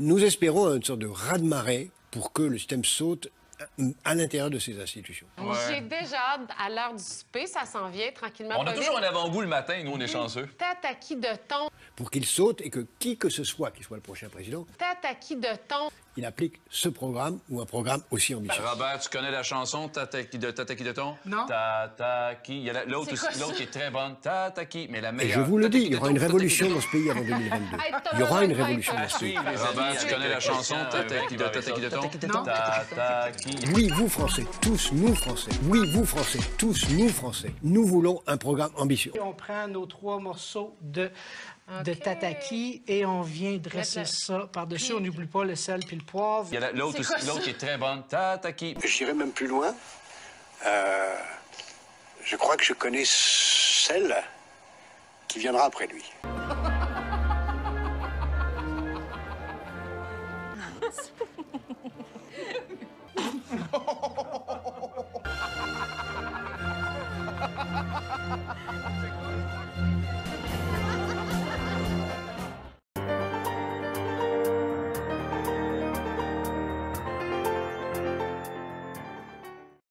Nous espérons une sorte de raz-de-marée pour que le système saute à l'intérieur de ces institutions. J'ai déjà hâte à l'heure du souper, ça s'en vient tranquillement. On a toujours un avant-goût le matin, nous, on est chanceux. Tataki de thon, Pour qu'il saute et que qui que ce soit qui soit le prochain président, tataki de thon. il applique ce programme ou un programme aussi ambitieux. Robert, tu connais la chanson Tataki de Tataki de ton? Non. Tataki. Il y a la- l'autre qui est très bonne. Tataki, mais la Et meilleure. je vous le dis, il y aura une ton, révolution dans ce pays avant 2022. Hey, Il y aura une révolution dans ce pays. ton. Robert, tu connais la chanson Tataki de Tataki de ton? Tataki. Oui, vous Français, tous nous Français. Oui, vous Français, tous nous Français. Nous voulons un programme ambitieux. On prend nos trois morceaux de, de tataki et on vient dresser ça par-dessus. On n'oublie pas le sel puis le poivre. Il y a la- l'autre l'autre qui est très bonne. Tataki. J'irai même plus loin. Euh, je crois que je connais celle qui viendra après lui. That's a good one.